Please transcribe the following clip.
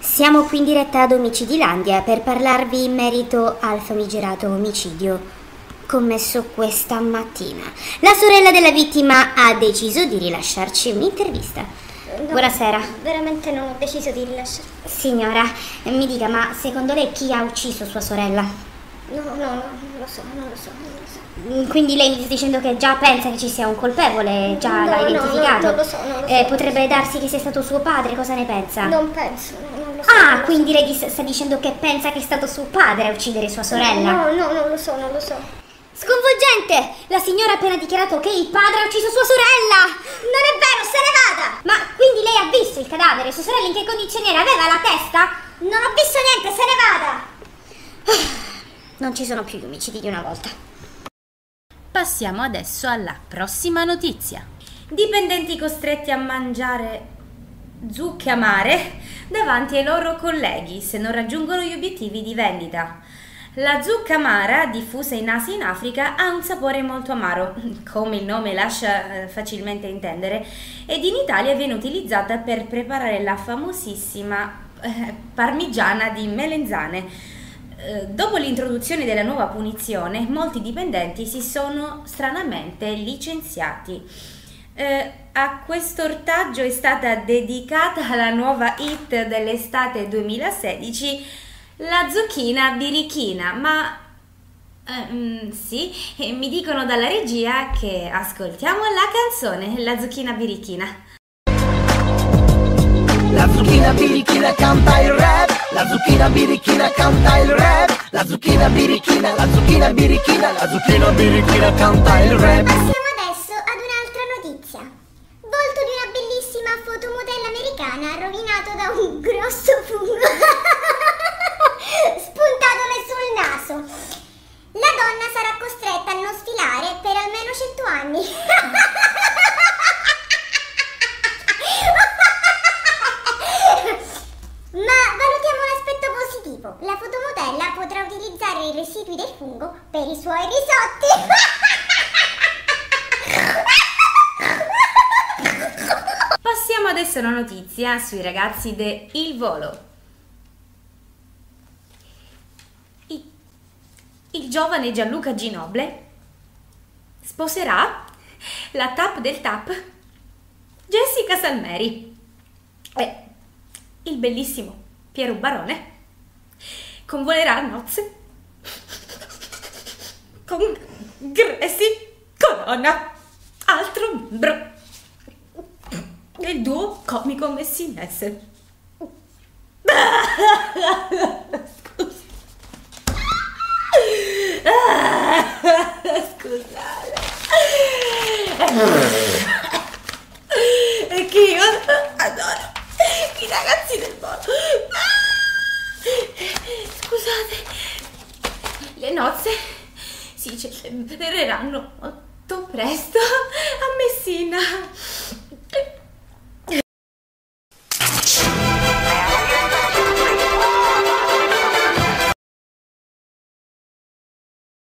Siamo qui in diretta ad Omicidilandia per parlarvi in merito al famigerato omicidio commesso questa mattina. La sorella della vittima ha deciso di rilasciarci un'intervista. No, Buonasera. Veramente non ho deciso di rilasciare. Signora, mi dica, ma secondo lei chi ha ucciso sua sorella? No, no, no, non lo so, non lo so, non lo so. Mm, Quindi lei mi sta dicendo che già pensa che ci sia un colpevole, già No, l'ha no, identificato? no, non lo so, non lo Eh, so. potrebbe darsi che sia stato suo padre, cosa ne pensa? Non penso, no, non lo so. Ah, quindi lei di- sta dicendo che pensa che è stato suo padre a uccidere sua so. sorella? No, no, non lo so, non lo so. Sconvolgente! La signora ha appena dichiarato che il padre ha ucciso sua sorella! Non è vero, se ne vada! Ma quindi lei ha visto il cadavere? Sua sorella in che condizioni era? Aveva la testa? Non ho visto niente, se ne! Non ci sono più gli omicidi di una volta. Passiamo adesso alla prossima notizia. Dipendenti costretti a mangiare zucche amare davanti ai loro colleghi se non raggiungono gli obiettivi di vendita. La zucca amara, diffusa in Asia e in Africa, ha un sapore molto amaro, come il nome lascia eh, facilmente intendere, ed in Italia viene utilizzata per preparare la famosissima eh, parmigiana di melenzane. Eh, Dopo l'introduzione della nuova punizione, molti dipendenti si sono stranamente licenziati. Eh, a questo ortaggio è stata dedicata la nuova hit dell'estate 2016, la zucchina birichina, ma eh, mm, sì, e mi dicono dalla regia che ascoltiamo la canzone La zucchina birichina. La zucchina birichina canta il rap La zucchina birichina canta il rap La zucchina birichina, la zucchina birichina La zucchina birichina canta il rap Passiamo adesso ad un'altra notizia. Volto di una bellissima fotomodella americana rovinato da un grosso fungo spuntatole sul naso. La donna sarà costretta a non sfilare per almeno 100 anni. positivo. La fotomodella potrà utilizzare i residui del fungo per i suoi risotti. Passiamo adesso a una notizia sui ragazzi de Il Volo. Il giovane Gianluca Ginoble sposerà la tap del tap Jessica Salmeri e il bellissimo Piero Barone convolerà a nozze con Gracie Corona, altro membro del duo comico messinese. Scusate. È che io adoro i ragazzi del mondo. Scusate. Le nozze si celebreranno molto presto a Messina.